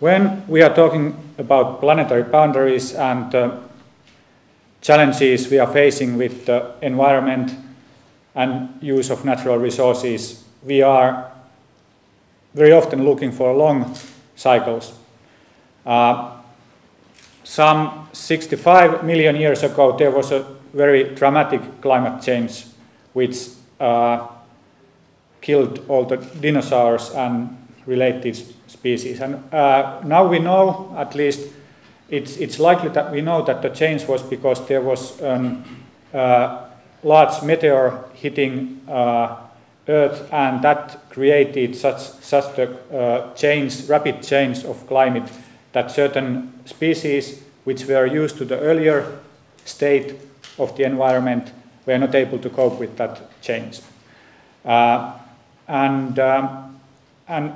When we are talking about planetary boundaries and uh, challenges we are facing with the environment and use of natural resources, we are very often looking for long cycles. Uh, some 65 million years ago, there was a very dramatic climate change which uh, killed all the dinosaurs and related species. And uh, now we know, at least, it's, it's likely that we know that the change was because there was a uh, large meteor hitting uh, Earth, and that created such, such a uh, change, rapid change of climate that certain species which were used to the earlier state of the environment were not able to cope with that change. Uh, and, um, and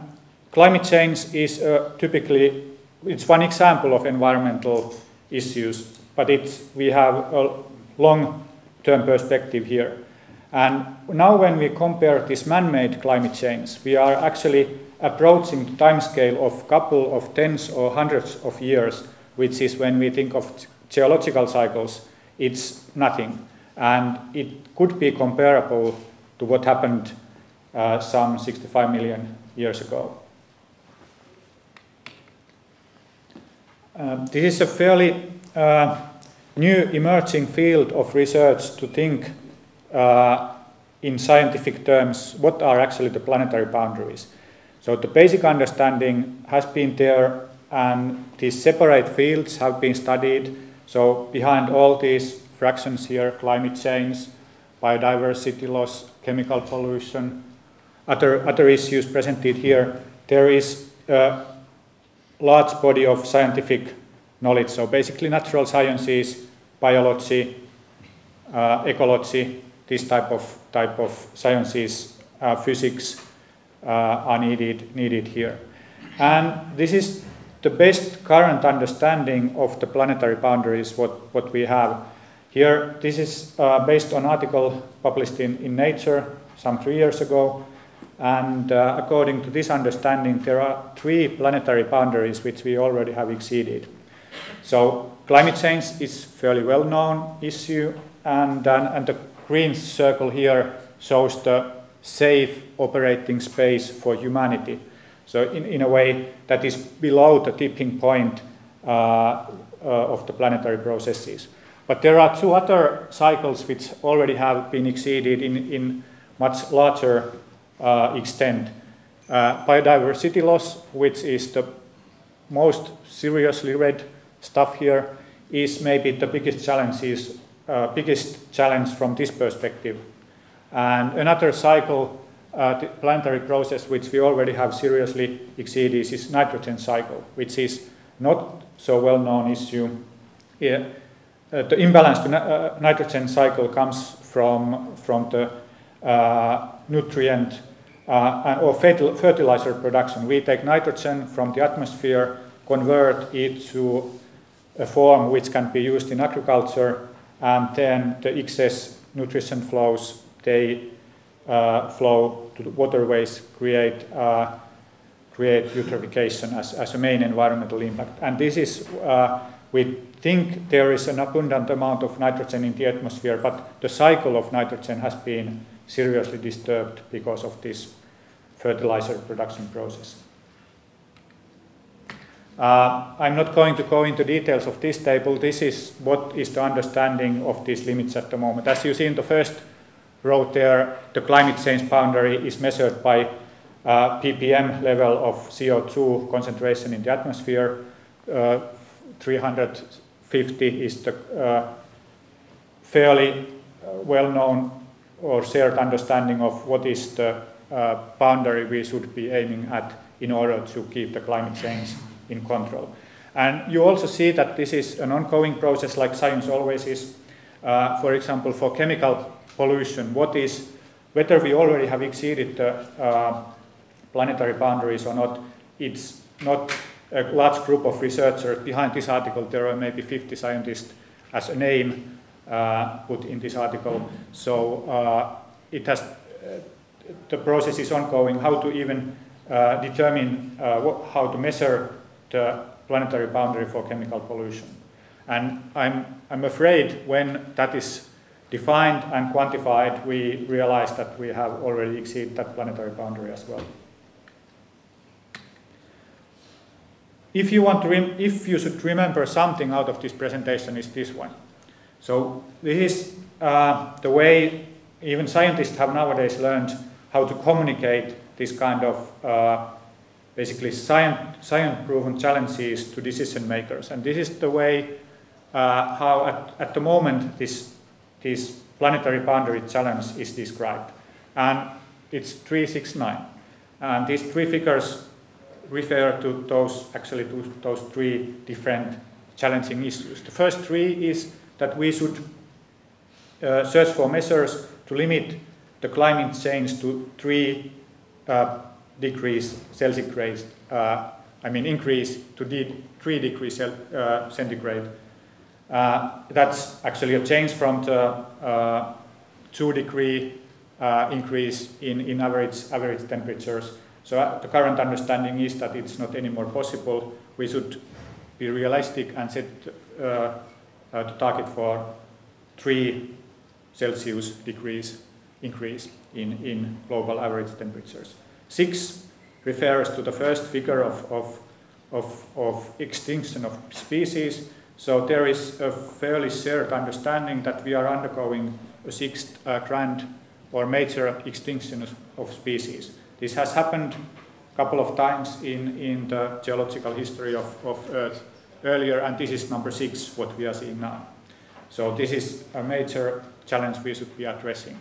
climate change is uh, typically, it's one example of environmental issues, but it's, we have a long-term perspective here. And now when we compare this man-made climate change, we are actually approaching the timescale of a couple of tens or hundreds of years, which is when we think of geological cycles, it's nothing. And it could be comparable to what happened uh, some 65 million years ago. Uh, this is a fairly uh, new emerging field of research to think uh, in scientific terms what are actually the planetary boundaries. So the basic understanding has been there and these separate fields have been studied. So behind all these fractions here, climate change, biodiversity loss, chemical pollution, other, other issues presented here, there is a large body of scientific knowledge. So basically natural sciences, biology, uh, ecology, this type of, type of sciences, uh, physics uh, are needed, needed here. And this is the best current understanding of the planetary boundaries what, what we have. Here, this is uh, based on article published in, in Nature some three years ago, and uh, according to this understanding, there are three planetary boundaries which we already have exceeded. So climate change is fairly well-known issue, and, uh, and the green circle here shows the safe operating space for humanity. So in, in a way that is below the tipping point uh, uh, of the planetary processes. But there are two other cycles which already have been exceeded in, in much larger extent. Uh, biodiversity loss, which is the most seriously red stuff here, is maybe the biggest challenges, uh, biggest challenge from this perspective. And another cycle, uh, the planetary process, which we already have seriously exceeded, is nitrogen cycle, which is not so well-known issue. Yeah. Uh, the imbalance to uh, nitrogen cycle comes from, from the uh, nutrient uh, or fertilizer production. We take nitrogen from the atmosphere, convert it to a form which can be used in agriculture, and then the excess nutrition flows, they uh, flow to the waterways, create, uh, create eutrophication as, as a main environmental impact. And this is, uh, we think there is an abundant amount of nitrogen in the atmosphere, but the cycle of nitrogen has been seriously disturbed because of this fertilizer production process. Uh, I'm not going to go into details of this table. This is what is the understanding of these limits at the moment. As you see in the first row there, the climate change boundary is measured by uh, ppm level of CO2 concentration in the atmosphere. Uh, 350 is the uh, fairly uh, well-known or shared understanding of what is the uh, boundary we should be aiming at in order to keep the climate change in control. And you also see that this is an ongoing process like science always is. Uh, for example, for chemical pollution, what is, whether we already have exceeded the uh, planetary boundaries or not, it's not a large group of researchers. Behind this article, there are maybe 50 scientists as a name put in this article. So uh, it has, uh, the process is ongoing, how to even uh, determine uh, what, how to measure the planetary boundary for chemical pollution. And I'm, I'm afraid when that is defined and quantified, we realize that we have already exceeded that planetary boundary as well. If you, want to if you should remember something out of this presentation is this one. So this is uh, the way even scientists have nowadays learned how to communicate this kind of uh, basically science-proven challenges to decision makers. And this is the way uh, how at, at, the moment this, this planetary boundary challenge is described. And it's 369. And these three figures refer to those, actually to those three different challenging issues. The first three is that we should uh, search for measures to limit the climate change to three uh, degrees Celsius, uh, I mean increase to de three degrees uh, centigrade. Uh, that's actually a change from the uh, two degree increase in, in average, average temperatures. So the current understanding is that it's not anymore possible. We should be realistic and set the target for three Celsius degrees increase in, in global average temperatures. Six refers to the first figure of, of, of, of extinction of species. So there is a fairly shared understanding that we are undergoing a sixth uh, grand or major extinction of species. This has happened a couple of times in, in the geological history of, of Earth earlier, and this is number six, what we are seeing now. So this is a major challenge we should be addressing.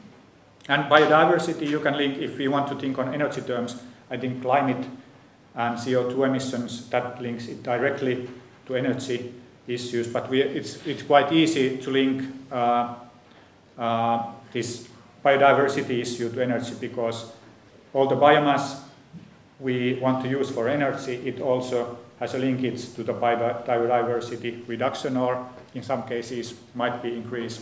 And biodiversity, you can link, if we want to think on energy terms, I think climate and CO2 emissions, that links it directly to energy issues. But we, it's, it's quite easy to link uh, uh, this biodiversity issue to energy because all the biomass we want to use for energy, it also has a linkage to the biodiversity reduction or in some cases might be increased.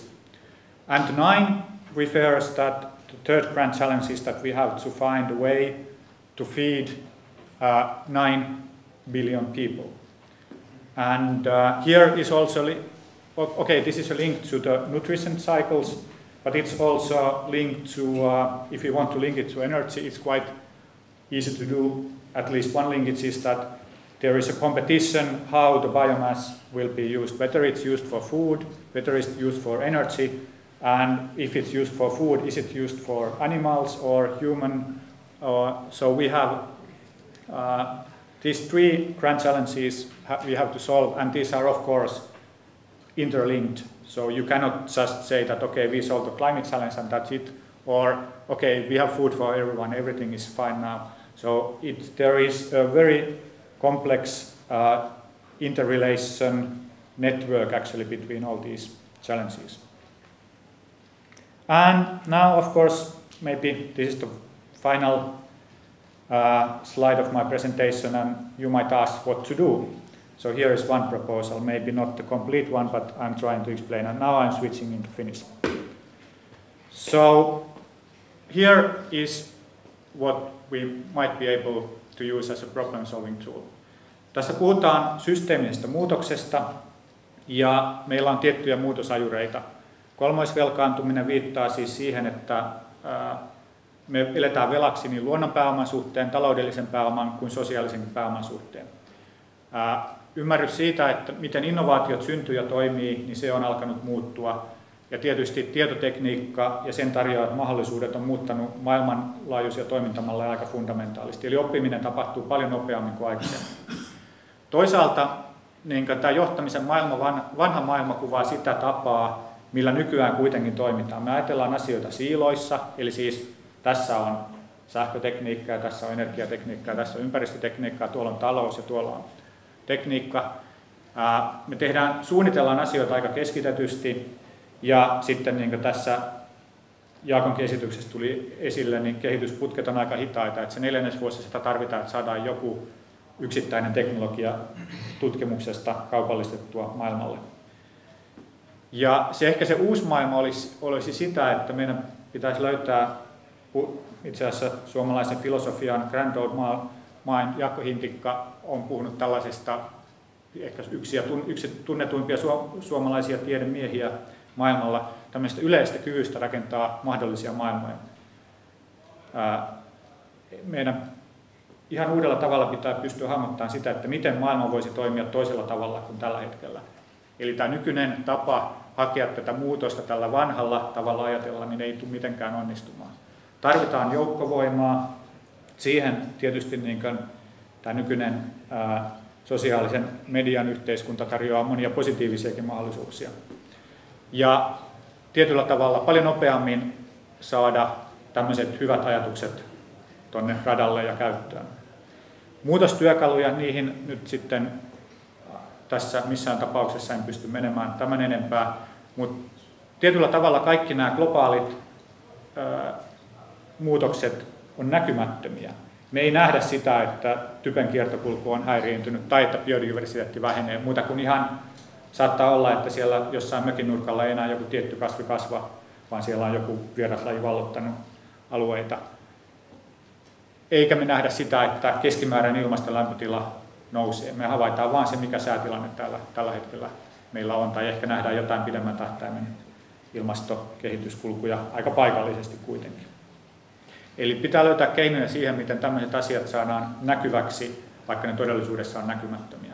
And nine refers that the third grand challenge is that we have to find a way to feed uh, 9 billion people. And uh, here is also, okay, this is a link to the nutrition cycles, but it's also linked to, uh, if you want to link it to energy, it's quite easy to do. At least one linkage is that there is a competition how the biomass will be used, whether it's used for food, whether it's used for energy, and if it's used for food, is it used for animals or human? so we have uh, these three grand challenges we have to solve, and these are, of course, interlinked. So you cannot just say that, okay, we solve the climate challenge and that's it, or, okay, we have food for everyone, everything is fine now. So it, there is a very complex uh, interrelation network actually between all these challenges. And now, of course, maybe this is the final uh, slide of my presentation and you might ask what to do. So here is one proposal, maybe not the complete one, but I'm trying to explain and now I'm switching into Finnish. So here is what we might be able to use as a problem solving tool. Tässä puhutaan systeemisestä muutoksesta ja meillä on tiettyjä muutosajureita. Kolmoisvelkaantuminen viittaa siis siihen, että me eletään velaksi niin luonnonpääoman suhteen, taloudellisen pääoman kuin sosiaalisen pääoman suhteen. Ymmärrys siitä, että miten innovaatiot syntyy ja toimii, niin se on alkanut muuttua. Ja tietysti tietotekniikka ja sen tarjoamat mahdollisuudet on muuttanut maailmanlaajuisia toimintamalleja aika fundamentaalisesti. Eli oppiminen tapahtuu paljon nopeammin kuin aikaisemmin. Toisaalta niin tämä johtamisen maailma, vanha maailma kuvaa sitä tapaa, millä nykyään kuitenkin toimitaan. Me ajatellaan asioita siiloissa, eli siis tässä on sähkötekniikkaa, tässä on energiatekniikkaa, tässä on ympäristötekniikkaa, tuolla on talous ja tuolla on tekniikka. Me tehdään, suunnitellaan asioita aika keskitetysti ja sitten niin tässä Jaakon esityksessä tuli esille, niin kehitysputket on aika hitaita, että se neljännesvuosista tarvitaan, että saadaan joku yksittäinen teknologia tutkimuksesta kaupallistettua maailmalle. Ja se ehkä se uusi maailma olisi, olisi sitä, että meidän pitäisi löytää itse asiassa suomalaisen filosofian Grand Old Maan Jaakko Hintikka on puhunut tällaisesta, ehkä yksi, yksi tunnetuimpia suomalaisia tiedemiehiä maailmalla, tämmöistä yleistä kyvystä rakentaa mahdollisia maailmoja. Meidän ihan uudella tavalla pitää pystyä hahmottamaan sitä, että miten maailma voisi toimia toisella tavalla kuin tällä hetkellä. Eli tämä nykyinen tapa hakea tätä muutosta tällä vanhalla tavalla ajatella, niin ei tule mitenkään onnistumaan. Tarvitaan joukkovoimaa. Siihen tietysti niin kuin tämä nykyinen sosiaalisen median yhteiskunta tarjoaa monia positiivisiakin mahdollisuuksia. Ja tietyllä tavalla paljon nopeammin saada tämmöiset hyvät ajatukset tuonne radalle ja käyttöön. Muutostyökaluja, niihin nyt sitten tässä missään tapauksessa en pysty menemään tämän enempää, mutta tietyllä tavalla kaikki nämä globaalit ää, muutokset on näkymättömiä. Me ei nähdä sitä, että typen kiertokulku on häiriintynyt tai että biodiversiteetti vähenee, muuta kuin ihan saattaa olla, että siellä jossain mökin nurkalla ei enää joku tietty kasvi kasva, vaan siellä on joku vieraslaji vallottanut alueita. Eikä me nähdä sitä, että keskimääräinen ilmaston lämpötila nousee. Me havaitaan vain se, mikä säätilanne täällä, tällä hetkellä meillä on, tai ehkä nähdään jotain pidemmän tähtäimen ilmastokehityskulkuja aika paikallisesti kuitenkin. Eli pitää löytää keinoja siihen, miten tämmöiset asiat saadaan näkyväksi, vaikka ne todellisuudessa on näkymättömiä.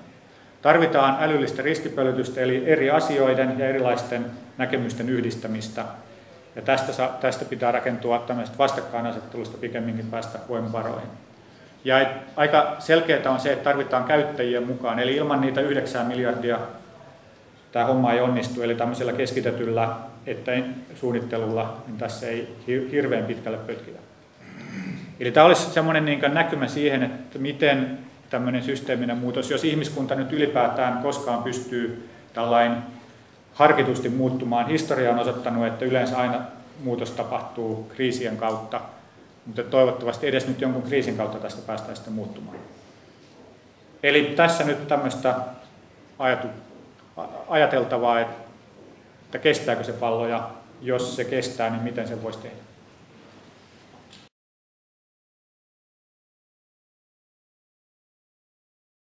Tarvitaan älyllistä ristipölytystä, eli eri asioiden ja erilaisten näkemysten yhdistämistä. Ja tästä, tästä pitää rakentua tämmöistä vastakkainasettelusta pikemminkin päästä voimavaroihin. Ja aika selkeää on se, että tarvitaan käyttäjien mukaan, eli ilman niitä 9 miljardia tämä homma ei onnistu, eli tämmöisellä keskitetyllä että suunnittelulla niin tässä ei hirveän pitkälle pötkitä. Eli tämä olisi semmoinen niin näkymä siihen, että miten tämmöinen systeeminen muutos, jos ihmiskunta nyt ylipäätään koskaan pystyy tällainen harkitusti muuttumaan. Historia on osoittanut, että yleensä aina muutos tapahtuu kriisien kautta, mutta toivottavasti edes nyt jonkun kriisin kautta tästä päästään sitten muuttumaan. Eli tässä nyt tämmöistä ajateltavaa, että kestääkö se pallo ja jos se kestää, niin miten se voisi tehdä.